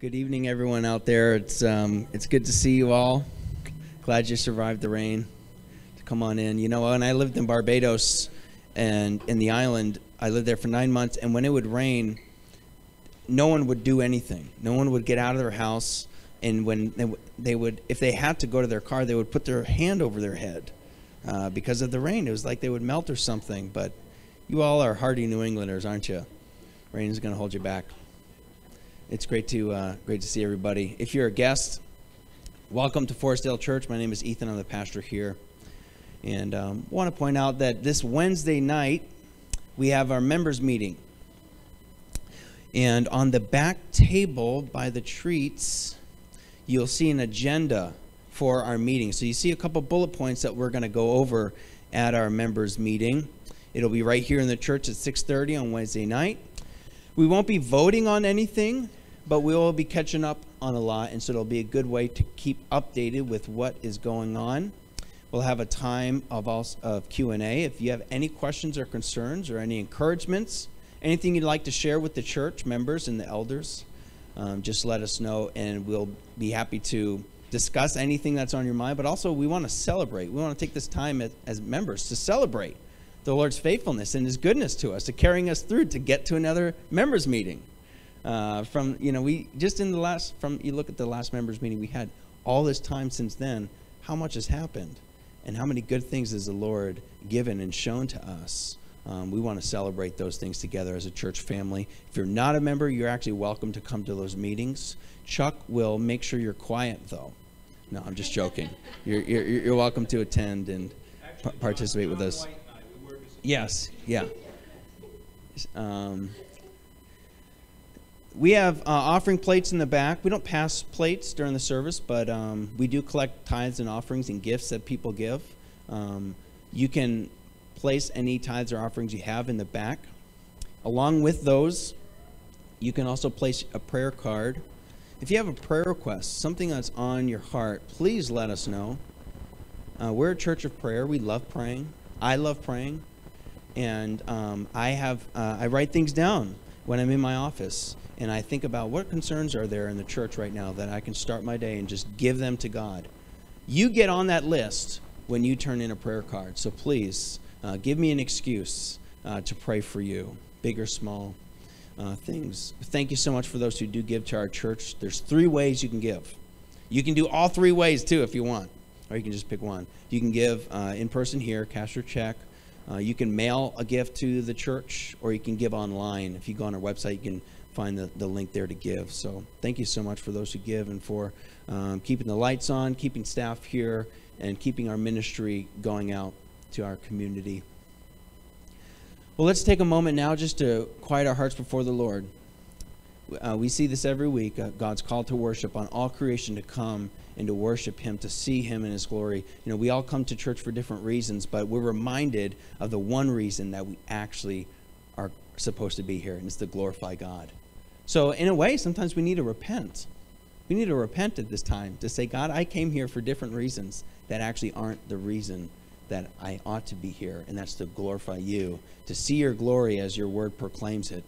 Good evening, everyone out there. It's um, it's good to see you all. Glad you survived the rain. To come on in. You know, when I lived in Barbados and in the island, I lived there for nine months, and when it would rain, no one would do anything. No one would get out of their house, and when they, they would, if they had to go to their car, they would put their hand over their head uh, because of the rain. It was like they would melt or something. But you all are hardy New Englanders, aren't you? Rain is going to hold you back. It's great to uh, great to see everybody. If you're a guest, welcome to Forestdale Church. My name is Ethan. I'm the pastor here, and um, want to point out that this Wednesday night we have our members meeting. And on the back table by the treats, you'll see an agenda for our meeting. So you see a couple bullet points that we're going to go over at our members meeting. It'll be right here in the church at 6:30 on Wednesday night. We won't be voting on anything, but we will be catching up on a lot, and so it'll be a good way to keep updated with what is going on. We'll have a time of, of Q&A. If you have any questions or concerns or any encouragements, anything you'd like to share with the church members and the elders, um, just let us know, and we'll be happy to discuss anything that's on your mind. But also, we want to celebrate. We want to take this time as, as members to celebrate the Lord's faithfulness and His goodness to us, to carrying us through to get to another members meeting. Uh, from you know, we just in the last from you look at the last members meeting we had all this time since then. How much has happened, and how many good things has the Lord given and shown to us? Um, we want to celebrate those things together as a church family. If you're not a member, you're actually welcome to come to those meetings. Chuck will make sure you're quiet, though. No, I'm just joking. You're, you're, you're welcome to attend and participate with us. Yes, yeah. Um, we have uh, offering plates in the back. We don't pass plates during the service, but um, we do collect tithes and offerings and gifts that people give. Um, you can place any tithes or offerings you have in the back. Along with those, you can also place a prayer card. If you have a prayer request, something that's on your heart, please let us know. Uh, we're a church of prayer. We love praying. I love praying and um, I have uh, I write things down when I'm in my office, and I think about what concerns are there in the church right now that I can start my day and just give them to God. You get on that list when you turn in a prayer card, so please uh, give me an excuse uh, to pray for you, big or small uh, things. Thank you so much for those who do give to our church. There's three ways you can give. You can do all three ways too if you want, or you can just pick one. You can give uh, in person here, cash or check. Uh, you can mail a gift to the church or you can give online. If you go on our website, you can find the, the link there to give. So thank you so much for those who give and for um, keeping the lights on, keeping staff here, and keeping our ministry going out to our community. Well, let's take a moment now just to quiet our hearts before the Lord. Uh, we see this every week uh, God's call to worship on all creation to come and to worship him, to see him in his glory. You know, we all come to church for different reasons, but we're reminded of the one reason that we actually are supposed to be here, and it's to glorify God. So, in a way, sometimes we need to repent. We need to repent at this time to say, God, I came here for different reasons that actually aren't the reason that I ought to be here, and that's to glorify you, to see your glory as your word proclaims it,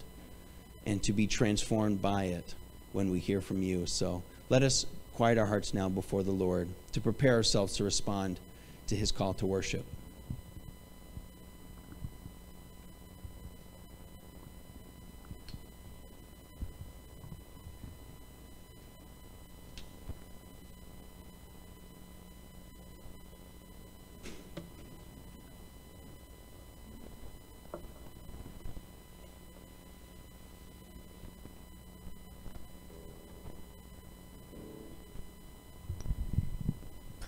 and to be transformed by it when we hear from you. So, let us quiet our hearts now before the Lord to prepare ourselves to respond to his call to worship.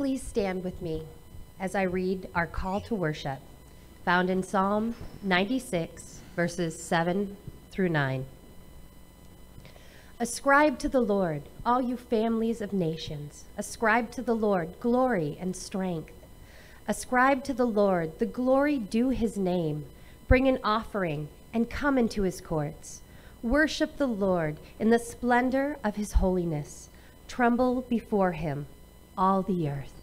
Please stand with me as I read our call to worship, found in Psalm 96, verses 7 through 9. Ascribe to the Lord, all you families of nations. Ascribe to the Lord glory and strength. Ascribe to the Lord the glory due his name. Bring an offering and come into his courts. Worship the Lord in the splendor of his holiness. Tremble before him all the earth.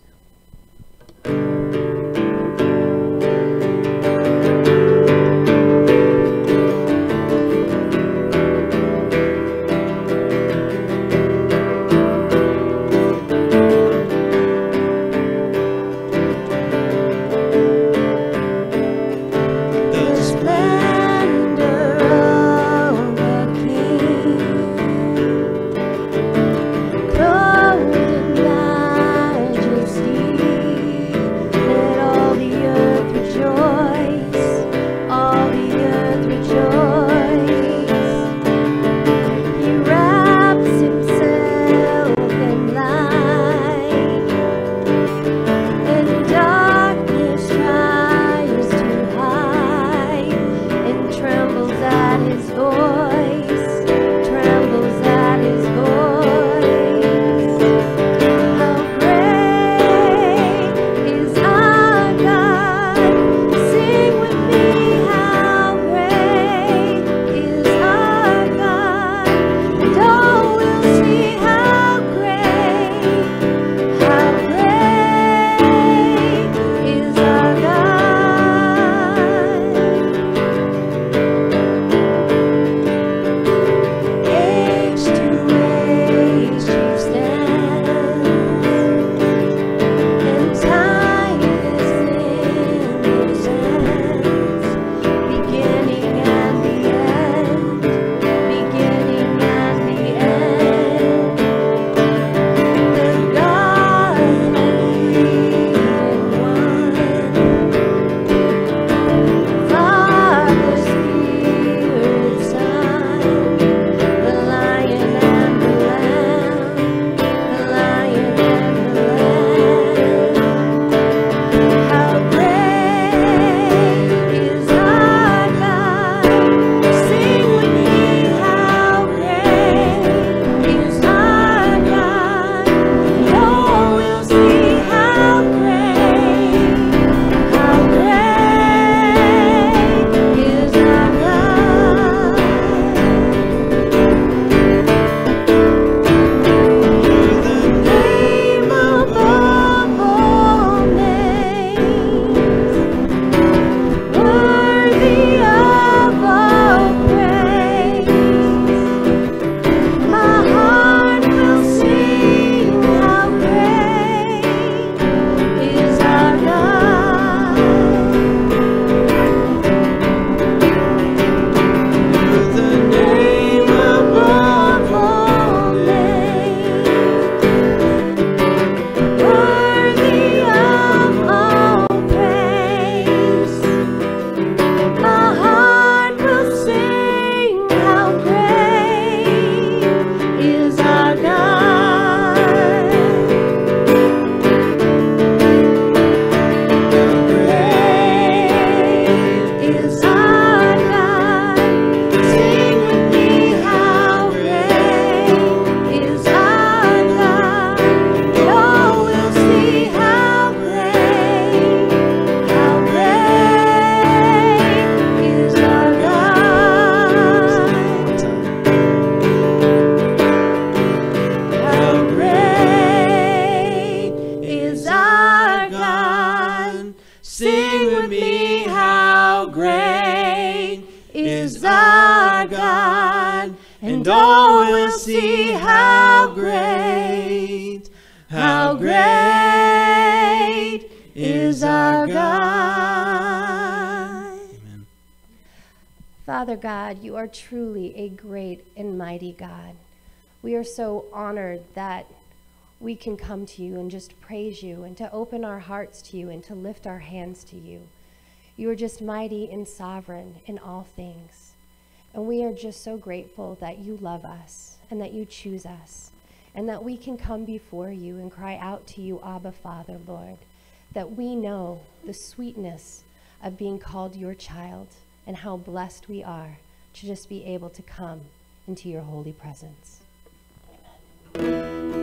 How great, how great is our God. Amen. Father God, you are truly a great and mighty God. We are so honored that we can come to you and just praise you and to open our hearts to you and to lift our hands to you. You are just mighty and sovereign in all things. And we are just so grateful that you love us and that you choose us and that we can come before you and cry out to you, Abba, Father, Lord, that we know the sweetness of being called your child and how blessed we are to just be able to come into your holy presence. Tis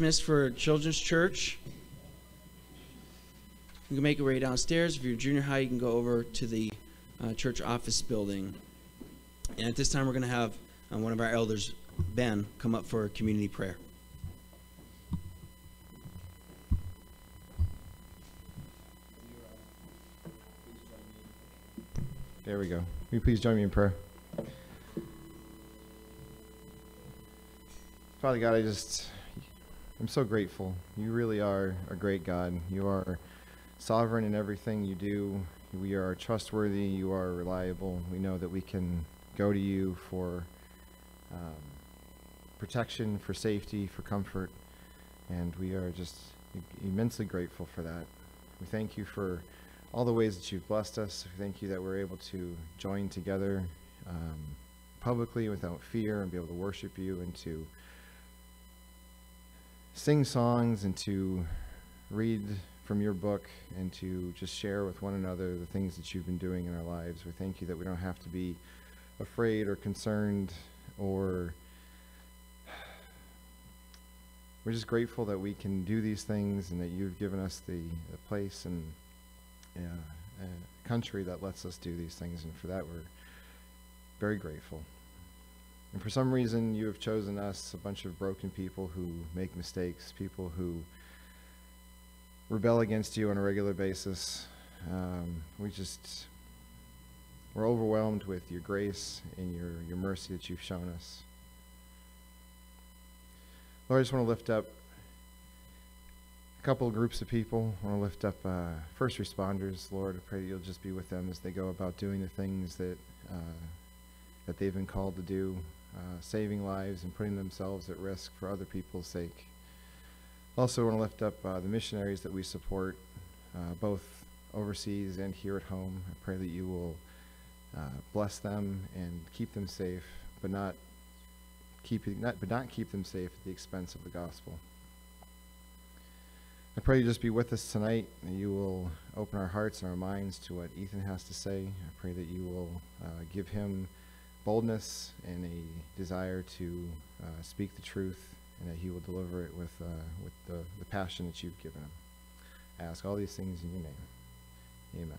dismissed for children's church. You can make your way downstairs. If you're junior high, you can go over to the uh, church office building. And at this time, we're going to have uh, one of our elders, Ben, come up for a community prayer. There we go. Will you please join me in prayer? Father God, I just, I'm so grateful. You really are a great God. You are sovereign in everything you do. We are trustworthy. You are reliable. We know that we can go to you for um, protection, for safety, for comfort. And we are just immensely grateful for that. We thank you for all the ways that you've blessed us. We thank you that we're able to join together um, publicly without fear and be able to worship you and to sing songs and to read from your book and to just share with one another the things that you've been doing in our lives. We thank you that we don't have to be afraid or concerned or we're just grateful that we can do these things and that you've given us the, the place and a country that lets us do these things. And for that, we're very grateful. And for some reason, you have chosen us, a bunch of broken people who make mistakes, people who rebel against you on a regular basis. Um, we just, we're overwhelmed with your grace and your, your mercy that you've shown us. Lord, I just want to lift up a couple of groups of people. I want to lift up uh, first responders. Lord, I pray that you'll just be with them as they go about doing the things that uh, that they've been called to do, uh, saving lives and putting themselves at risk for other people's sake. Also, want to lift up uh, the missionaries that we support, uh, both overseas and here at home. I pray that you will uh, bless them and keep them safe, but not keep not, but not keep them safe at the expense of the gospel. I pray you just be with us tonight, and you will open our hearts and our minds to what Ethan has to say. I pray that you will uh, give him boldness and a desire to uh, speak the truth, and that he will deliver it with, uh, with the, the passion that you've given him. I ask all these things in your name. Amen.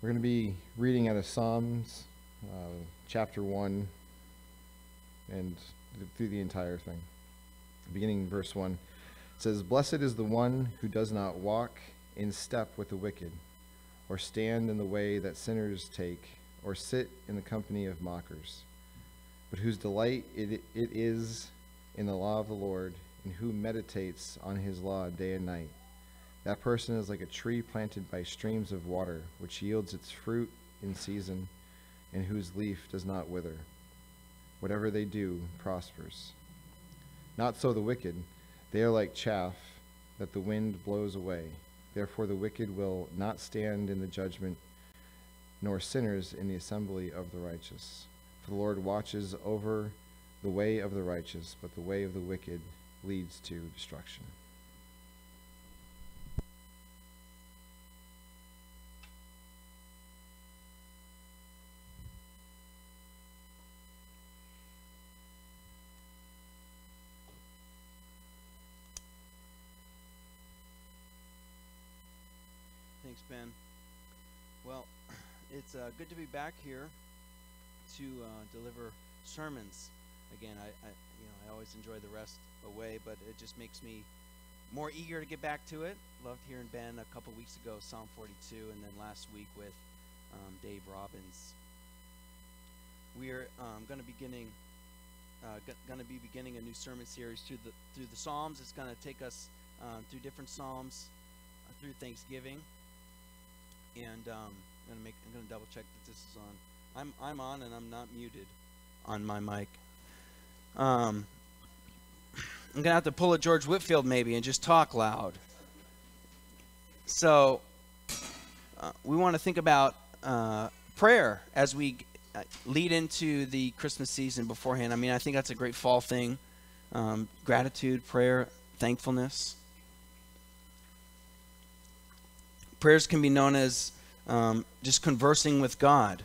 We're going to be reading out of Psalms uh, chapter 1 and through the entire thing. Beginning verse 1 it says, Blessed is the one who does not walk in step with the wicked, or stand in the way that sinners take, or sit in the company of mockers, but whose delight it, it is in the law of the Lord, and who meditates on his law day and night. That person is like a tree planted by streams of water, which yields its fruit in season and whose leaf does not wither. Whatever they do prospers. Not so the wicked. They are like chaff that the wind blows away. Therefore, the wicked will not stand in the judgment, nor sinners in the assembly of the righteous. For the Lord watches over the way of the righteous, but the way of the wicked leads to destruction. Thanks, Ben. Well, it's uh, good to be back here to uh, deliver sermons. Again, I, I, you know, I always enjoy the rest away, but it just makes me more eager to get back to it. Loved hearing Ben a couple weeks ago, Psalm 42, and then last week with um, Dave Robbins. We are um, going to beginning, uh, going to be beginning a new sermon series through the through the Psalms. It's going to take us um, through different Psalms uh, through Thanksgiving and um, I'm gonna make I'm gonna double check that this is on. I'm I'm on and I'm not muted on my mic. Um, I'm gonna have to pull a George Whitefield maybe and just talk loud. So uh, we want to think about uh, prayer as we uh, lead into the Christmas season beforehand. I mean, I think that's a great fall thing. Um, gratitude, prayer, thankfulness. prayers can be known as um, just conversing with God,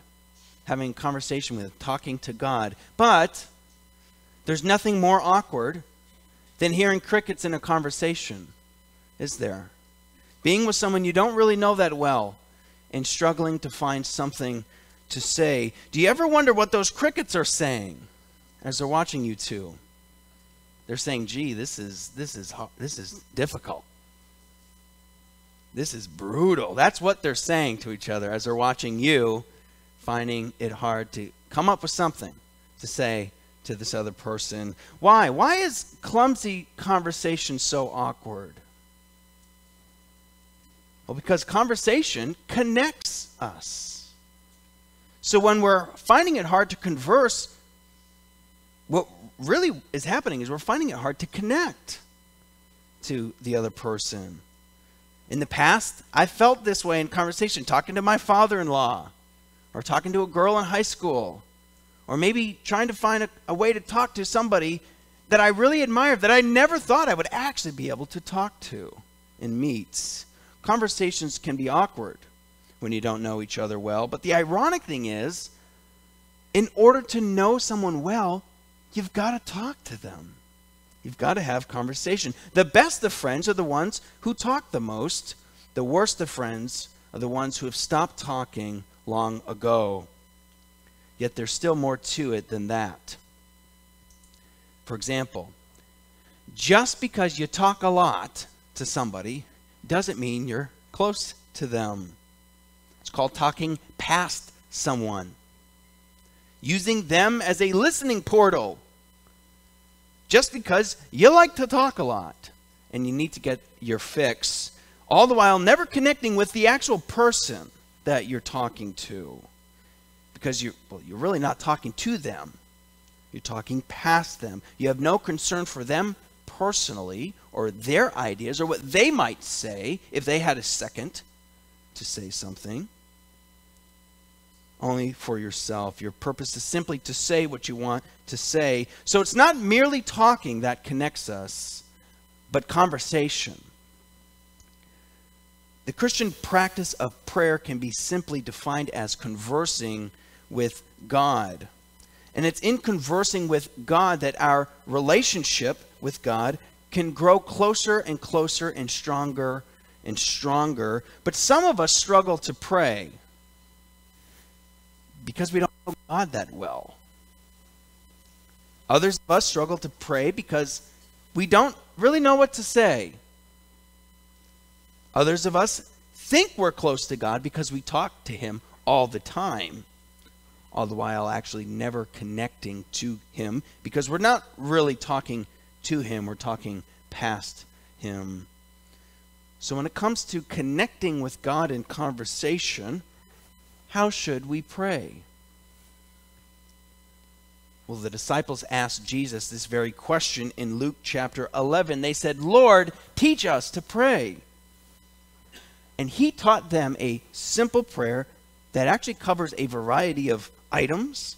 having conversation with, talking to God. But there's nothing more awkward than hearing crickets in a conversation, is there? Being with someone you don't really know that well and struggling to find something to say. Do you ever wonder what those crickets are saying as they're watching you two? They're saying, "Gee, this is this is this is difficult." This is brutal. That's what they're saying to each other as they're watching you, finding it hard to come up with something to say to this other person. Why? Why is clumsy conversation so awkward? Well, because conversation connects us. So when we're finding it hard to converse, what really is happening is we're finding it hard to connect to the other person. In the past, I felt this way in conversation, talking to my father in law, or talking to a girl in high school, or maybe trying to find a, a, way to talk to somebody that I really admired that I never thought I would actually be able to talk to and meets. Conversations can be awkward when you don't know each other well, but the ironic thing is, in order to know someone well, you've got to talk to them. You've got to have conversation. The best of friends are the ones who talk the most. The worst of friends are the ones who have stopped talking long ago. Yet there's still more to it than that. For example, just because you talk a lot to somebody doesn't mean you're close to them. It's called talking past someone, using them as a listening portal. Just because you like to talk a lot and you need to get your fix, all the while never connecting with the actual person that you're talking to. Because you're, well, you're really not talking to them, you're talking past them. You have no concern for them personally or their ideas or what they might say if they had a second to say something. Only for yourself. Your purpose is simply to say what you want to say. So it's not merely talking that connects us, but conversation. The Christian practice of prayer can be simply defined as conversing with God. And it's in conversing with God that our relationship with God can grow closer and closer and stronger and stronger. But some of us struggle to pray because we don't know God that well. Others of us struggle to pray because we don't really know what to say. Others of us think we're close to God because we talk to Him all the time, all the while actually never connecting to Him because we're not really talking to Him, we're talking past Him. So when it comes to connecting with God in conversation, how should we pray? Well, the disciples asked Jesus this very question in Luke chapter 11. They said, Lord, teach us to pray. And he taught them a simple prayer that actually covers a variety of items.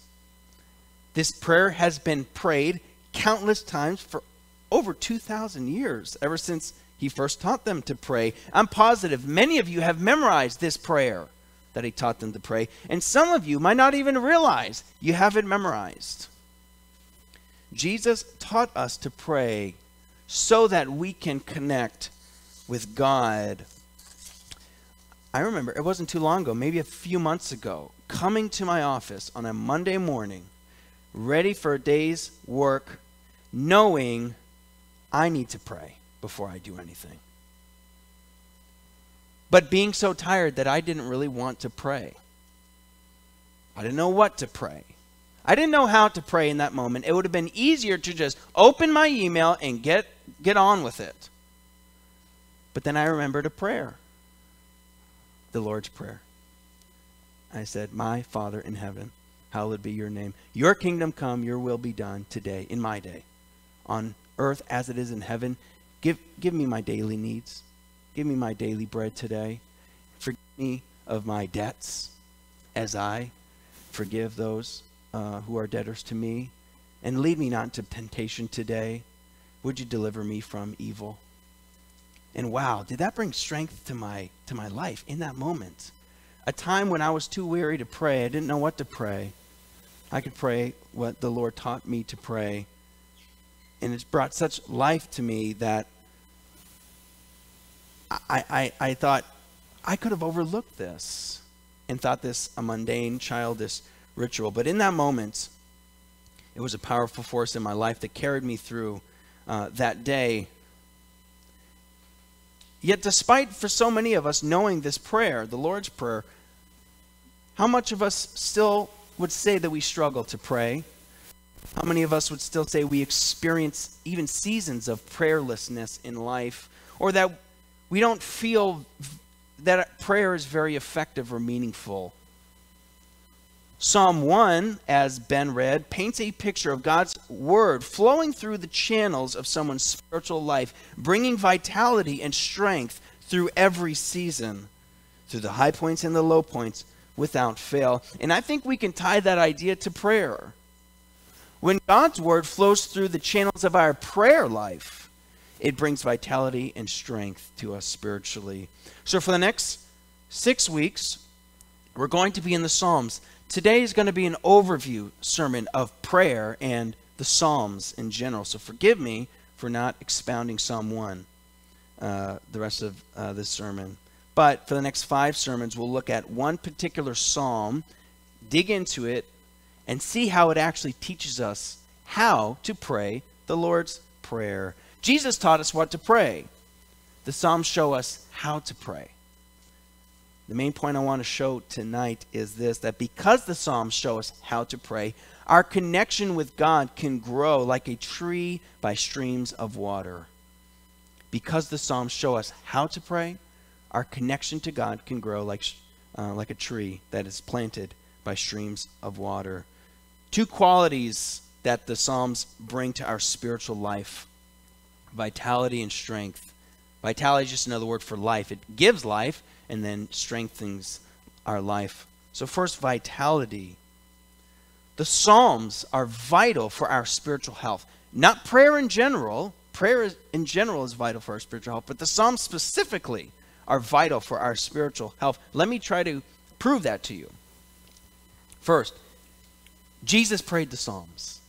This prayer has been prayed countless times for over 2,000 years, ever since he first taught them to pray. I'm positive many of you have memorized this prayer that he taught them to pray, and some of you might not even realize you have it memorized. Jesus taught us to pray so that we can connect with God. I remember it wasn't too long ago, maybe a few months ago, coming to my office on a Monday morning, ready for a day's work, knowing I need to pray before I do anything. But being so tired that I didn't really want to pray. I didn't know what to pray. I didn't know how to pray in that moment. It would have been easier to just open my email and get get on with it. But then I remembered a prayer. The Lord's Prayer. I said, "My Father in heaven, hallowed be your name. Your kingdom come, your will be done today in my day, on earth as it is in heaven. Give give me my daily needs. Give me my daily bread today. Forgive me of my debts as I forgive those uh, who are debtors to me. And lead me not into temptation today. Would you deliver me from evil? And wow, did that bring strength to my to my life in that moment? A time when I was too weary to pray, I didn't know what to pray. I could pray what the Lord taught me to pray. And it's brought such life to me that I, I, I thought I could have overlooked this and thought this a mundane, childish ritual. But in that moment, it was a powerful force in my life that carried me through uh, that day. Yet, despite for so many of us knowing this prayer, the Lord's Prayer, how much of us still would say that we struggle to pray? How many of us would still say we experience even seasons of prayerlessness in life, or that we don't feel that prayer is very effective or meaningful? Psalm 1, as Ben read, paints a picture of God's word flowing through the channels of someone's spiritual life, bringing vitality and strength through every season, through the high points and the low points, without fail. And I think we can tie that idea to prayer. When God's word flows through the channels of our prayer life, it brings vitality and strength to us spiritually. So, for the next six weeks, we're going to be in the Psalms. Today is going to be an overview sermon of prayer and the Psalms in general. So, forgive me for not expounding Psalm 1 uh, the rest of uh, this sermon. But for the next five sermons, we'll look at one particular psalm, dig into it, and see how it actually teaches us how to pray the Lord's Prayer. Jesus taught us what to pray. The Psalms show us how to pray. The main point I want to show tonight is this that because the Psalms show us how to pray, our connection with God can grow like a tree by streams of water. Because the Psalms show us how to pray, our connection to God can grow like, uh, like a tree that is planted by streams of water. Two qualities that the Psalms bring to our spiritual life vitality and strength. Vitality is just another word for life, it gives life and then strengthens our life. So, first, vitality. The Psalms are vital for our spiritual health. Not prayer in general. Prayer in general is vital for our spiritual health, but the Psalms specifically are vital for our spiritual health. Let me try to prove that to you. First, Jesus prayed the Psalms.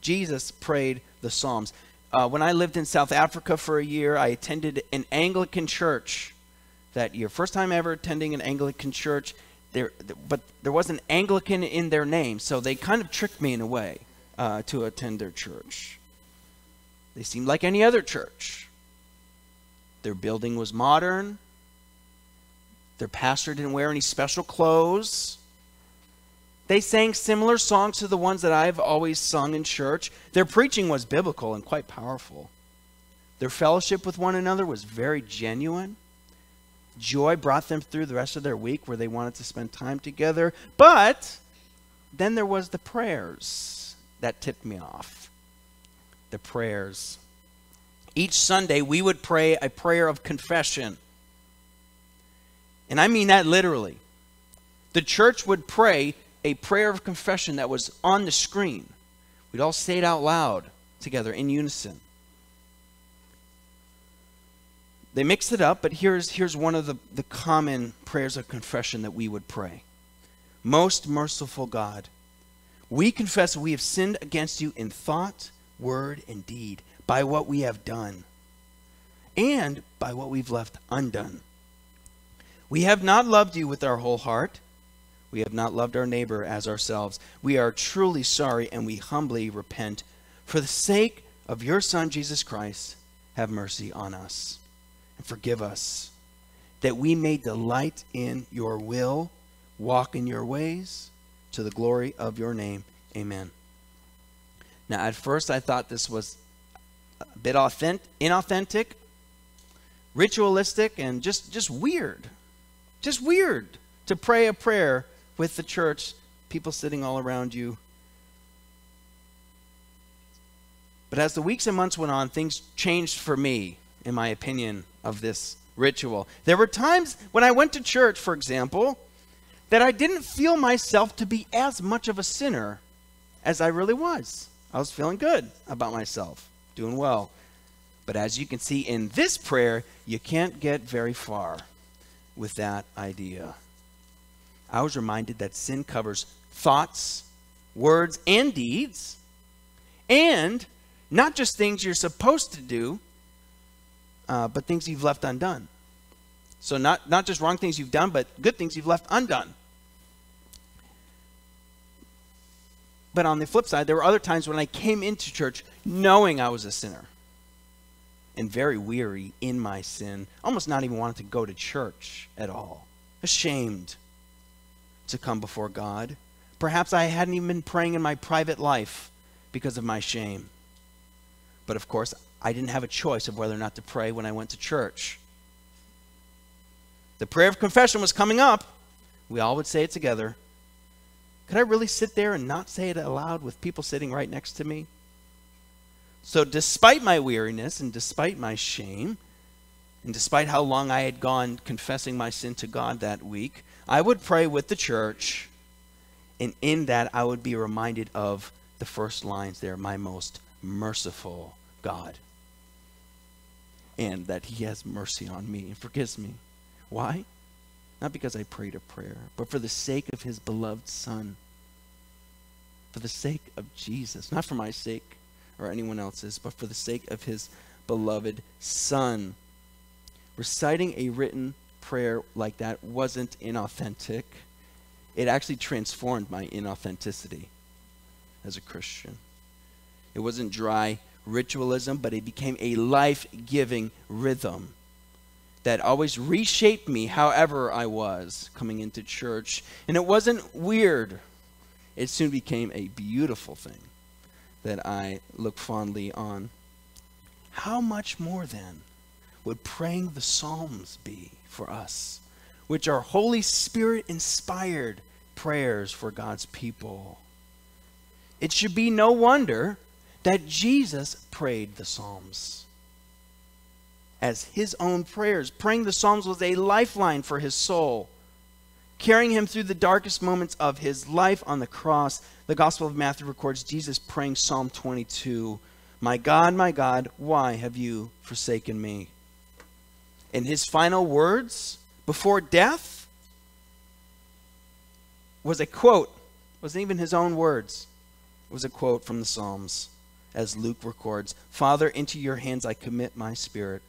Jesus prayed the Psalms. Uh, when I lived in South Africa for a year, I attended an Anglican church that year. First time ever attending an Anglican church. There, but there was an Anglican in their name, so they kind of tricked me in a way uh, to attend their church. They seemed like any other church. Their building was modern. Their pastor didn't wear any special clothes. They sang similar songs to the ones that I've always sung in church. Their preaching was biblical and quite powerful. Their fellowship with one another was very genuine. Joy brought them through the rest of their week where they wanted to spend time together. But then there was the prayers that tipped me off. The prayers. Each Sunday, we would pray a prayer of confession. And I mean that literally. The church would pray a prayer of confession that was on the screen. We'd all say it out loud together in unison. They mixed it up, but here's, here's one of the, the common prayers of confession that we would pray Most merciful God, we confess we have sinned against you in thought, word, and deed, by what we have done, and by what we've left undone. We have not loved you with our whole heart we have not loved our neighbor as ourselves. We are truly sorry and we humbly repent. For the sake of your Son, Jesus Christ, have mercy on us and forgive us, that we may delight in your will, walk in your ways, to the glory of your name. Amen. Now, at first, I thought this was a bit authentic, inauthentic, ritualistic, and just, just weird. Just weird to pray a prayer with the church, people sitting all around you. But as the weeks and months went on, things changed for me, in my opinion, of this ritual. There were times when I went to church, for example, that I didn't feel myself to be as much of a sinner as I really was. I was feeling good about myself, doing well. But as you can see in this prayer, you can't get very far with that idea. I was reminded that sin covers thoughts, words, and deeds, and not just things you're supposed to do, uh, but things you've left undone. So, not, not just wrong things you've done, but good things you've left undone. But on the flip side, there were other times when I came into church knowing I was a sinner and very weary in my sin, almost not even wanting to go to church at all, ashamed to come before God. Perhaps I hadn't even been praying in my private life because of my shame. But of course, I didn't have a choice of whether or not to pray when I went to church. The prayer of confession was coming up. We all would say it together. Could I really sit there and not say it aloud with people sitting right next to me? So, despite my weariness and despite my shame, and despite how long I had gone confessing my sin to God that week, I would pray with the church, and in that I would be reminded of the first lines there, my most merciful God. And that he has mercy on me and forgives me. Why? Not because I prayed a prayer, but for the sake of his beloved Son. For the sake of Jesus. Not for my sake or anyone else's, but for the sake of his beloved Son. Reciting a written prayer like that wasn't inauthentic. It actually transformed my inauthenticity as a Christian. It wasn't dry ritualism, but it became a life giving rhythm that always reshaped me however I was coming into church. And it wasn't weird, it soon became a beautiful thing that I look fondly on. How much more then would praying the Psalms be for us, which are Holy Spirit inspired prayers for God's people? It should be no wonder that Jesus prayed the Psalms as his own prayers. Praying the Psalms was a lifeline for his soul, carrying him through the darkest moments of his life on the cross. The Gospel of Matthew records Jesus praying Psalm 22 My God, my God, why have you forsaken me? And his final words before death was a quote, wasn't even his own words. It was a quote from the Psalms, as Luke records Father, into your hands I commit my spirit.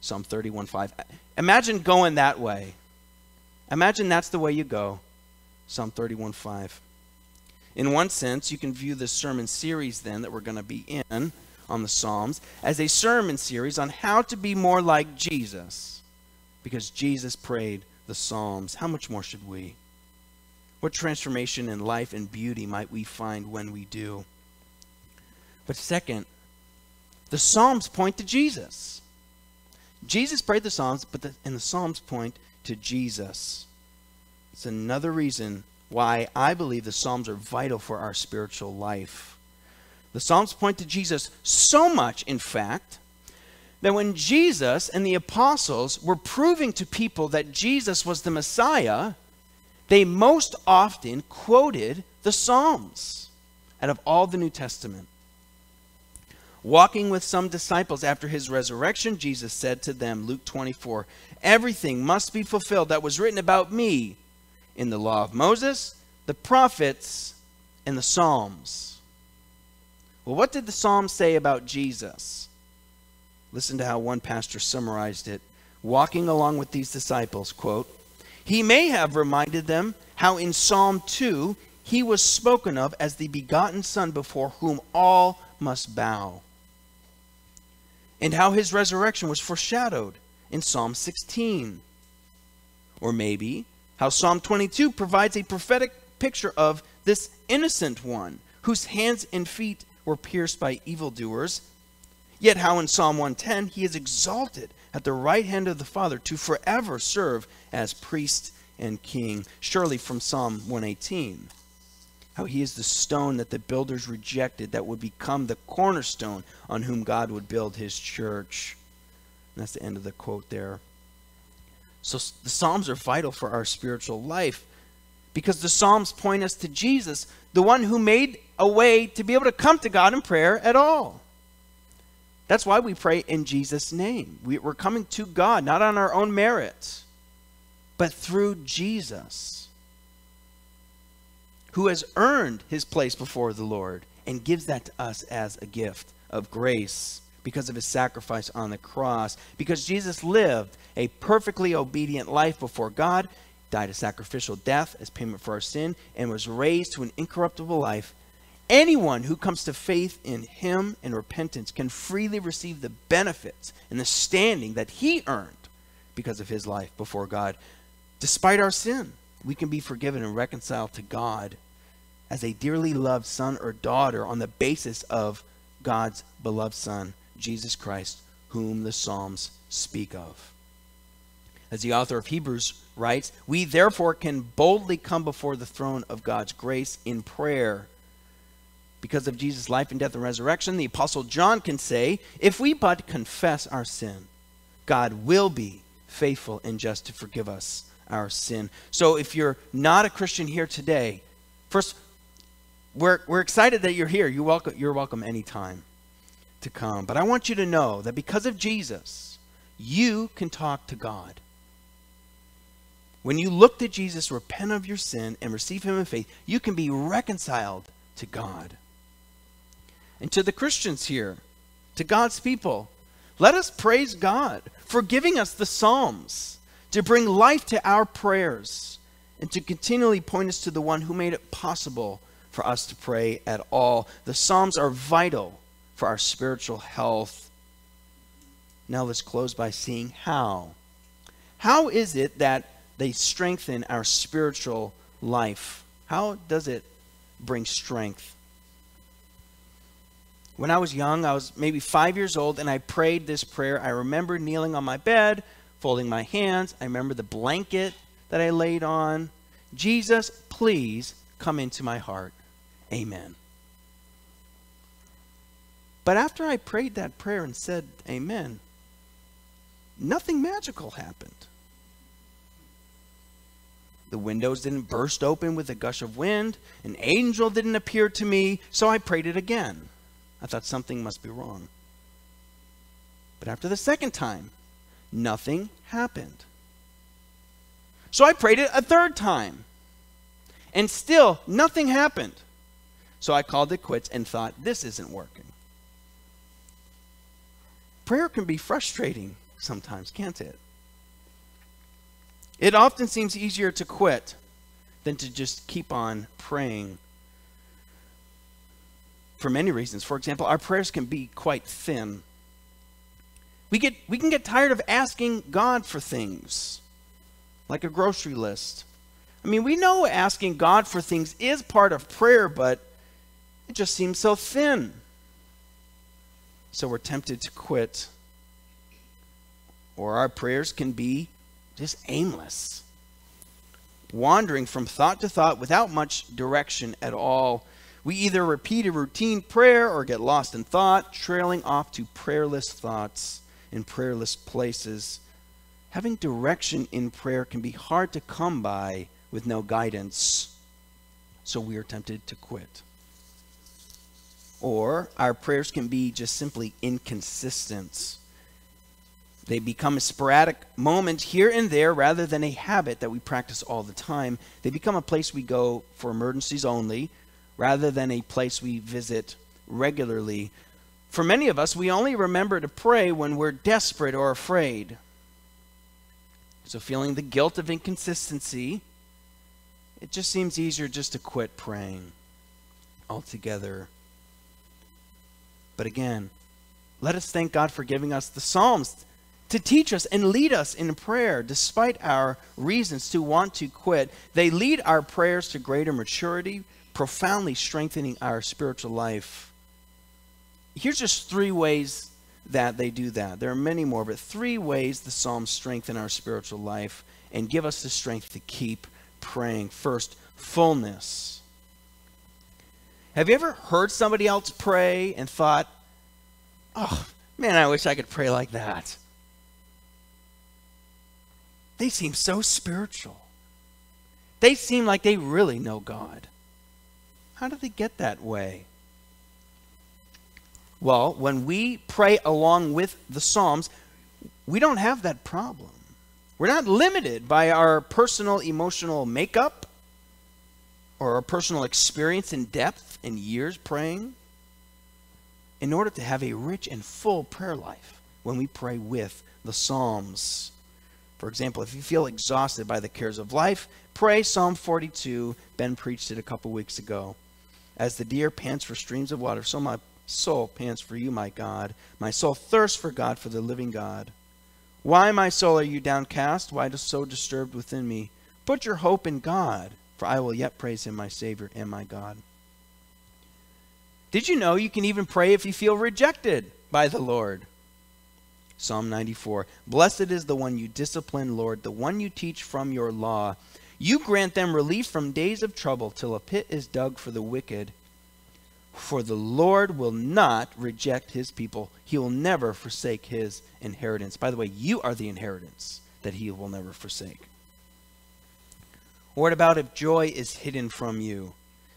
Psalm 31 5. Imagine going that way. Imagine that's the way you go. Psalm 31 5. In one sense, you can view this sermon series then that we're going to be in on the Psalms as a sermon series on how to be more like Jesus. Because Jesus prayed the Psalms. How much more should we? What transformation in life and beauty might we find when we do? But second, the Psalms point to Jesus. Jesus prayed the Psalms, but the, and the Psalms point to Jesus. It's another reason why I believe the Psalms are vital for our spiritual life. The Psalms point to Jesus so much, in fact, that when Jesus and the apostles were proving to people that Jesus was the Messiah, they most often quoted the Psalms out of all the New Testament. Walking with some disciples after his resurrection, Jesus said to them, Luke 24, Everything must be fulfilled that was written about me in the law of Moses, the prophets, and the Psalms. Well, what did the psalm say about Jesus? Listen to how one pastor summarized it. Walking along with these disciples, quote, He may have reminded them how in Psalm 2 he was spoken of as the begotten Son before whom all must bow and how his resurrection was foreshadowed in Psalm 16. Or maybe how Psalm 22 provides a prophetic picture of this innocent one whose hands and feet were pierced by evildoers. Yet how in Psalm 110 he is exalted at the right hand of the Father to forever serve as priest and king. Surely from Psalm 118 how he is the stone that the builders rejected that would become the cornerstone on whom God would build his church. And that's the end of the quote there. So the Psalms are vital for our spiritual life because the Psalms point us to Jesus, the one who made a way to be able to come to God in prayer at all. That's why we pray in Jesus' name. We, are coming to God, not on our own merits, but through Jesus who has earned his place before the Lord and gives that to us as a gift of grace because of his sacrifice on the cross. Because Jesus lived a perfectly obedient life before God, died a sacrificial death as payment for our sin, and was raised to an incorruptible life. Anyone who comes to faith in him and repentance can freely receive the benefits and the standing that he earned because of his life before God. Despite our sin, we can be forgiven and reconciled to God as a dearly loved son or daughter on the basis of God's beloved Son, Jesus Christ, whom the Psalms speak of. As the author of Hebrews writes, we therefore can boldly come before the throne of God's grace in prayer. Because of Jesus' life and death and resurrection, the Apostle John can say, If we but confess our sin, God will be faithful and just to forgive us our sin. So if you're not a Christian here today, first, we're, we're excited that you're here. You're welcome, you're welcome anytime to come. But I want you to know that because of Jesus, you can talk to God. When you look to Jesus, repent of your sin, and receive Him in faith, you can be reconciled to God. And to the Christians here, to God's people, let us praise God for giving us the Psalms to bring life to our prayers and to continually point us to the one who made it possible for us to pray at all. The Psalms are vital for our spiritual health. Now let's close by seeing how. How is it that they strengthen our spiritual life? How does it bring strength? When I was young, I was maybe five years old, and I prayed this prayer. I remember kneeling on my bed, folding my hands. I remember the blanket that I laid on. Jesus, please come into my heart. Amen. But after I prayed that prayer and said amen, nothing magical happened. The windows didn't burst open with a gush of wind. An angel didn't appear to me, so I prayed it again. I thought something must be wrong. But after the second time, nothing happened. So I prayed it a third time. And still, nothing happened. So I called it quits and thought, this isn't working. Prayer can be frustrating sometimes, can't it? It often seems easier to quit than to just keep on praying for many reasons. For example, our prayers can be quite thin. We, get, we can get tired of asking God for things, like a grocery list. I mean, we know asking God for things is part of prayer, but it just seems so thin. So we're tempted to quit. Or our prayers can be just aimless, wandering from thought to thought without much direction at all. We either repeat a routine prayer or get lost in thought, trailing off to prayerless thoughts in prayerless places. Having direction in prayer can be hard to come by with no guidance, so we are tempted to quit. Or our prayers can be just simply inconsistent. They become a sporadic moment here and there rather than a habit that we practice all the time. They become a place we go for emergencies only rather than a place we visit regularly. For many of us, we only remember to pray when we're desperate or afraid. So, feeling the guilt of inconsistency, it just seems easier just to quit praying altogether. But again, let us thank God for giving us the Psalms to teach us and lead us in prayer despite our reasons to want to quit. They lead our prayers to greater maturity, profoundly strengthening our spiritual life. Here's just three ways that they do that. There are many more, but three ways the Psalms strengthen our spiritual life and give us the strength to keep praying. First, fullness. Have you ever heard somebody else pray and thought, oh, man, I wish I could pray like that? They seem so spiritual. They seem like they really know God. How do they get that way? Well, when we pray along with the Psalms, we don't have that problem. We're not limited by our personal emotional makeup or our personal experience in depth and years praying. In order to have a rich and full prayer life, when we pray with the Psalms, for example, if you feel exhausted by the cares of life, pray Psalm 42. Ben preached it a couple weeks ago. As the deer pants for streams of water, so my soul pants for you, my God. My soul thirsts for God, for the living God. Why, my soul, are you downcast? Why so disturbed within me? Put your hope in God, for I will yet praise him, my Savior and my God. Did you know you can even pray if you feel rejected by the Lord? Psalm 94 Blessed is the one you discipline, Lord, the one you teach from your law. You grant them relief from days of trouble till a pit is dug for the wicked. For the Lord will not reject his people, he will never forsake his inheritance. By the way, you are the inheritance that he will never forsake. What about if joy is hidden from you?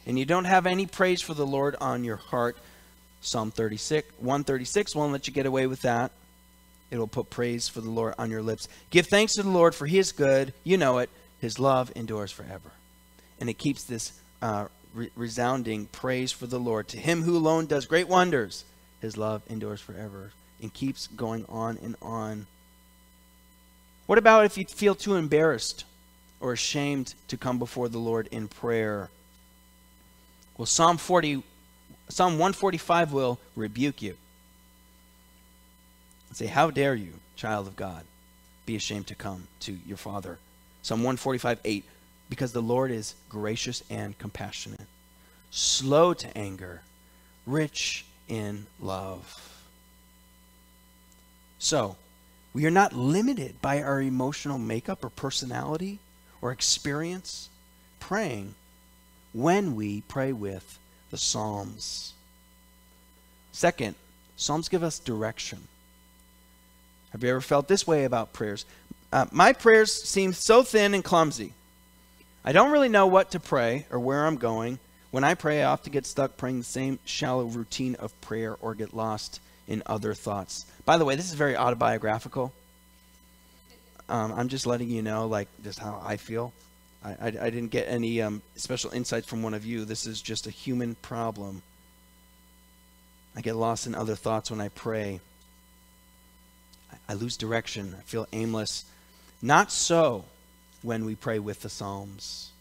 and you don't have any praise for the Lord on your heart, Psalm 36, 136 won't let you get away with that. It will put praise for the Lord on your lips. Give thanks to the Lord, for he is good. You know it. His love endures forever. And it keeps this uh, re- resounding praise for the Lord. To him who alone does great wonders, his love endures forever. And keeps going on and on. What about if you feel too embarrassed or ashamed to come before the Lord in prayer? Well, Psalm 40, Psalm 145 will rebuke you. And say, How dare you, child of God, be ashamed to come to your Father? Psalm 145, 8. Because the Lord is gracious and compassionate, slow to anger, rich in love. So, we are not limited by our emotional makeup or personality or experience praying when we pray with the Psalms. Second, Psalms give us direction. Have you ever felt this way about prayers? Uh, my prayers seem so thin and clumsy. I don't really know what to pray or where I'm going. When I pray, I often get stuck praying the same shallow routine of prayer or get lost in other thoughts. By the way, this is very autobiographical. Um, I'm just letting you know, like, just how I feel. I, I, I didn't get any um, special insights from one of you. This is just a human problem. I get lost in other thoughts when I pray. I, lose direction. I feel aimless. Not so when we pray with the Psalms.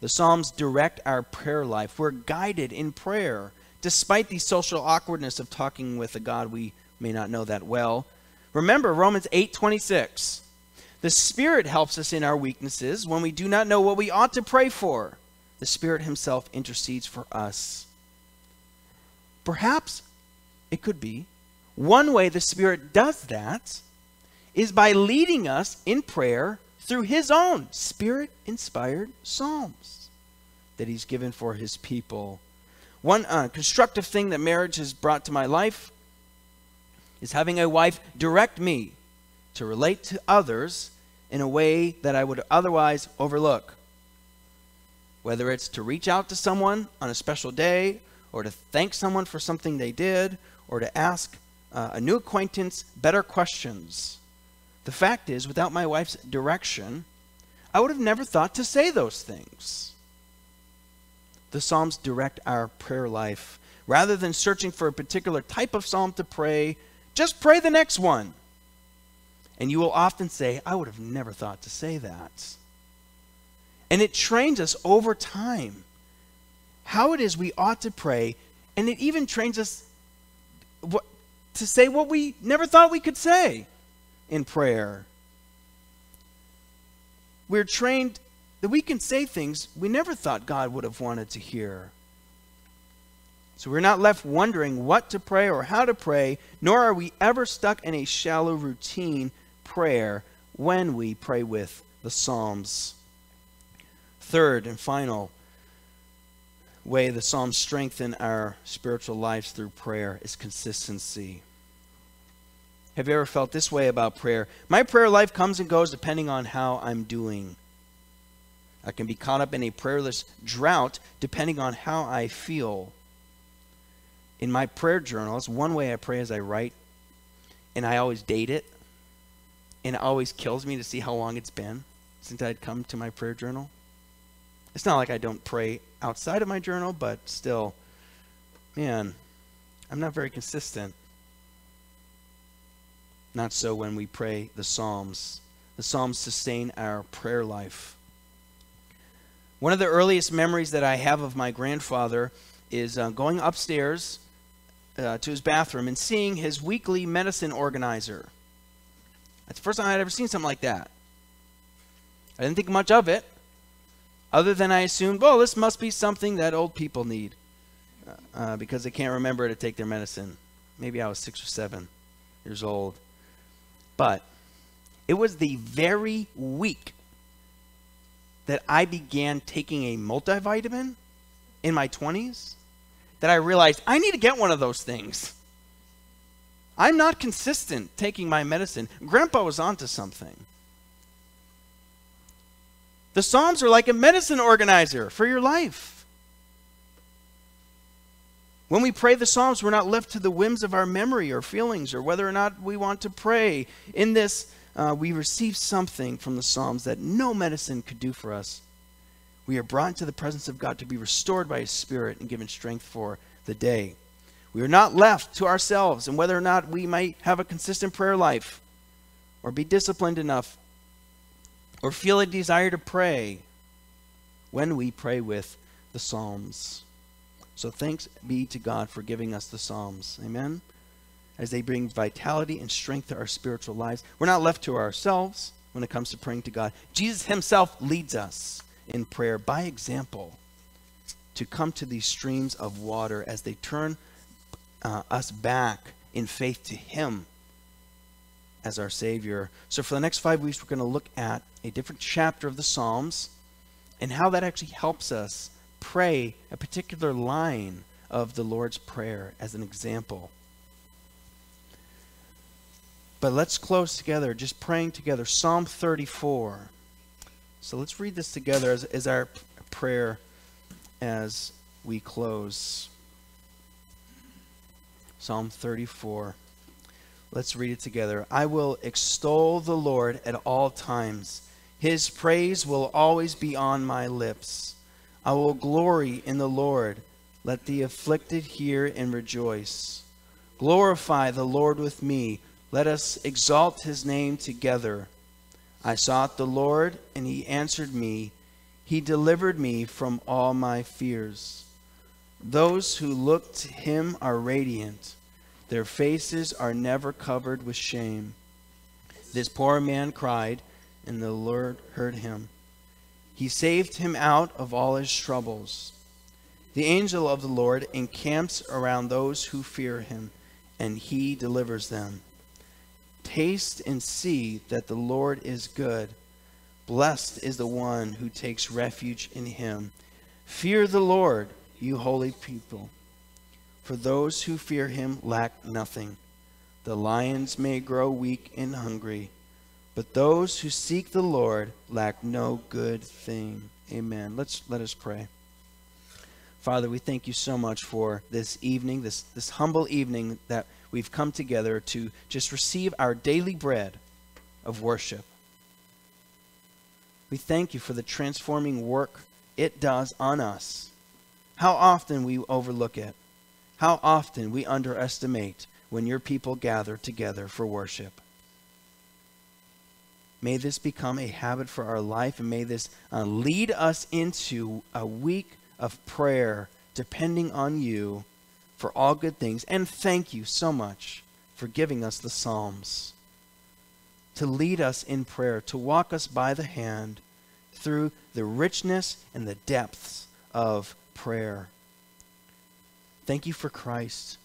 The Psalms direct our prayer life. We're guided in prayer, despite the social awkwardness of talking with a God we may not know that well. Remember Romans 8:26. The Spirit helps us in our weaknesses when we do not know what we ought to pray for. The Spirit Himself intercedes for us. Perhaps it could be one way the Spirit does that is by leading us in prayer through His own Spirit inspired Psalms that He's given for His people. One uh, constructive thing that marriage has brought to my life is having a wife direct me to relate to others in a way that I would otherwise overlook. Whether it's to reach out to someone on a special day, or to thank someone for something they did, or to ask uh, a new acquaintance better questions. The fact is, without my wife's direction, I would have never thought to say those things. The Psalms direct our prayer life. Rather than searching for a particular type of psalm to pray, just pray the next one. And you will often say, I would have never thought to say that. And it trains us over time how it is we ought to pray, and it even trains us what, to say what we never thought we could say in prayer. We're trained that we can say things we never thought God would have wanted to hear. So we're not left wondering what to pray or how to pray, nor are we ever stuck in a shallow routine prayer when we pray with the Psalms. Third and final way the Psalms strengthen our spiritual lives through prayer is consistency. Have you ever felt this way about prayer? My prayer life comes and goes depending on how I'm doing. I can be caught up in a prayerless drought depending on how I feel. In my prayer journals, one way I pray is I write, and I always date it and it always kills me to see how long it's been since I'd come to my prayer journal. It's not like I don't pray outside of my journal, but still, man, I'm not very consistent. Not so when we pray the Psalms. The Psalms sustain our prayer life. One of the earliest memories that I have of my grandfather is uh, going upstairs uh, to his bathroom and seeing his weekly medicine organizer. That's the first time I'd ever seen something like that. I didn't think much of it, other than I assumed, well, this must be something that old people need uh, uh, because they can't remember to take their medicine. Maybe I was six or seven years old. But it was the very week that I began taking a multivitamin in my 20s that I realized I need to get one of those things. I'm not consistent taking my medicine. Grandpa was onto something. The Psalms are like a medicine organizer for your life. When we pray the Psalms, we're not left to the whims of our memory or feelings or whether or not we want to pray. In this, uh, we receive something from the Psalms that no medicine could do for us. We are brought into the presence of God to be restored by His Spirit and given strength for the day. We are not left to ourselves and whether or not we might have a consistent prayer life or be disciplined enough or feel a desire to pray when we pray with the Psalms. So thanks be to God for giving us the Psalms. Amen. As they bring vitality and strength to our spiritual lives. We're not left to ourselves when it comes to praying to God. Jesus himself leads us in prayer by example to come to these streams of water as they turn uh, us back in faith to him as our Savior. So, for the next five weeks, we're going to look at a different chapter of the Psalms and how that actually helps us pray a particular line of the Lord's Prayer as an example. But let's close together, just praying together. Psalm 34. So let's read this together as, as our prayer as we close. Psalm 34. Let's read it together. I will extol the Lord at all times. His praise will always be on my lips. I will glory in the Lord. Let the afflicted hear and rejoice. Glorify the Lord with me. Let us exalt his name together. I sought the Lord, and he answered me. He delivered me from all my fears. Those who look to him are radiant, their faces are never covered with shame. This poor man cried, and the Lord heard him. He saved him out of all his troubles. The angel of the Lord encamps around those who fear him, and he delivers them. Taste and see that the Lord is good. Blessed is the one who takes refuge in him. Fear the Lord, you holy people. For those who fear him lack nothing. The lions may grow weak and hungry but those who seek the Lord lack no good thing. Amen. Let's let us pray. Father, we thank you so much for this evening, this, this humble evening that we've come together to just receive our daily bread of worship. We thank you for the transforming work it does on us. How often we overlook it. How often we underestimate when your people gather together for worship. May this become a habit for our life, and may this uh, lead us into a week of prayer, depending on you for all good things. And thank you so much for giving us the Psalms to lead us in prayer, to walk us by the hand through the richness and the depths of prayer. Thank you for Christ,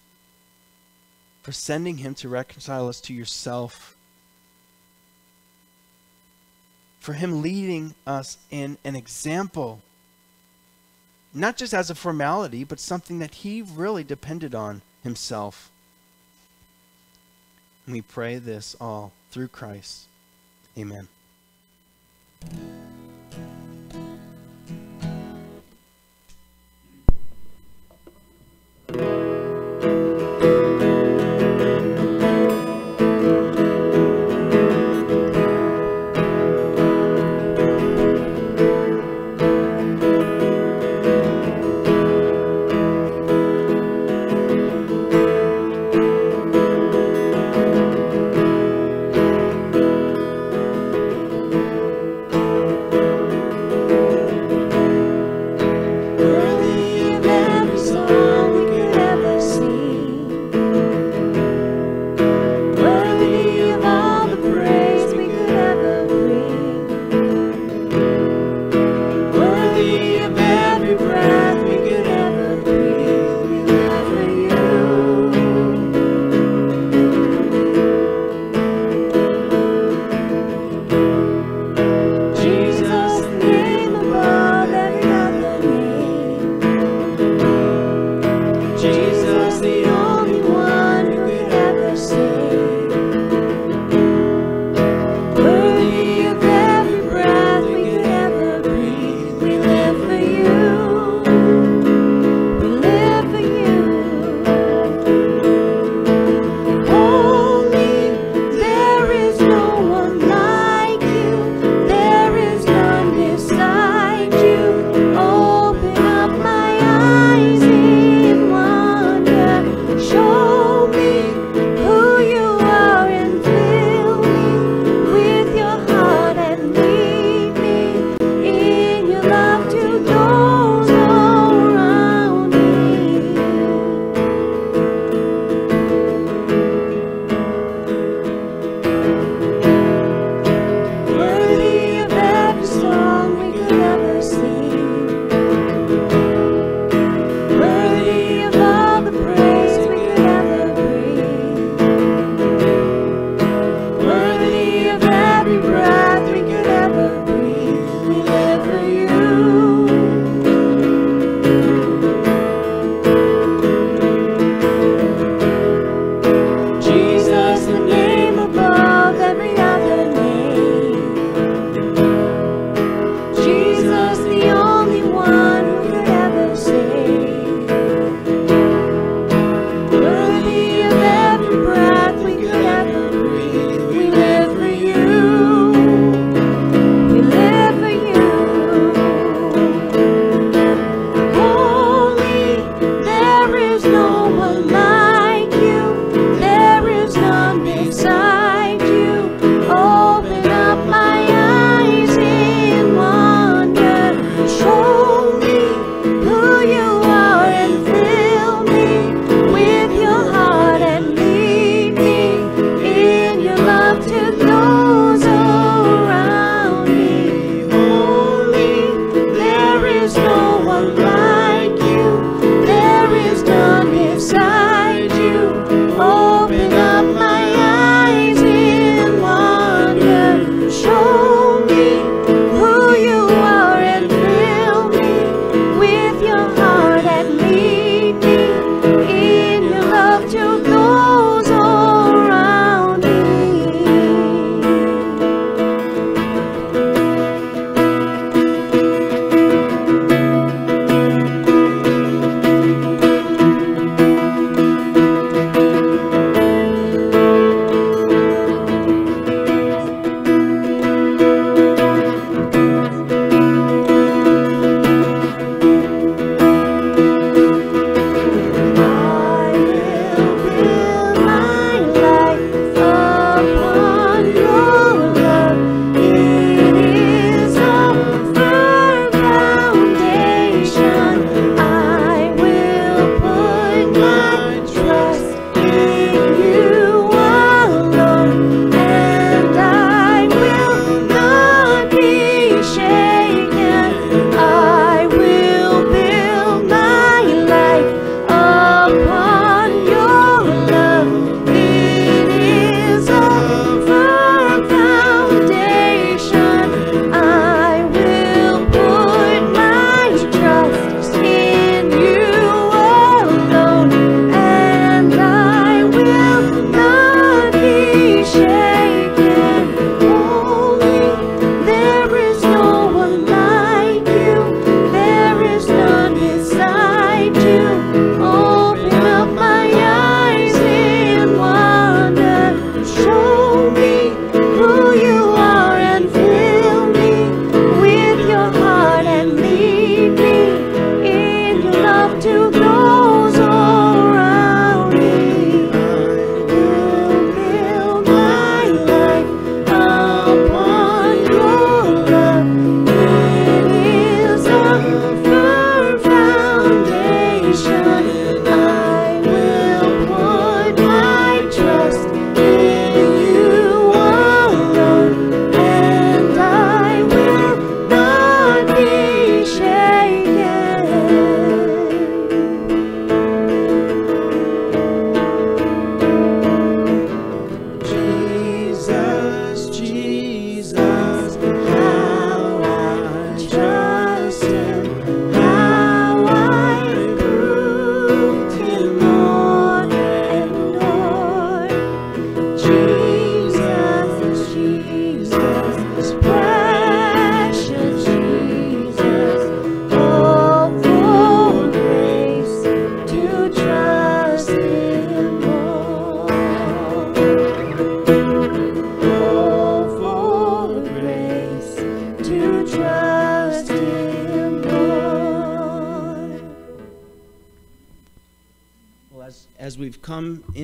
for sending him to reconcile us to yourself for him leading us in an example, not just as a formality, but something that he really depended on himself. We pray this all through Christ. Amen.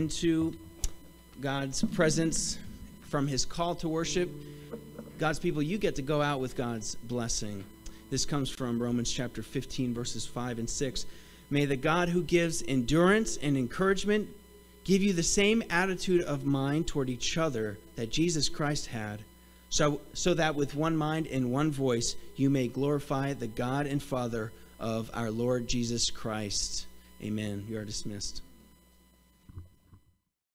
Into God's presence from his call to worship, God's people, you get to go out with God's blessing. This comes from Romans chapter 15, verses 5 and 6. May the God who gives endurance and encouragement give you the same attitude of mind toward each other that Jesus Christ had, so, so that with one mind and one voice you may glorify the God and Father of our Lord Jesus Christ. Amen. You are dismissed.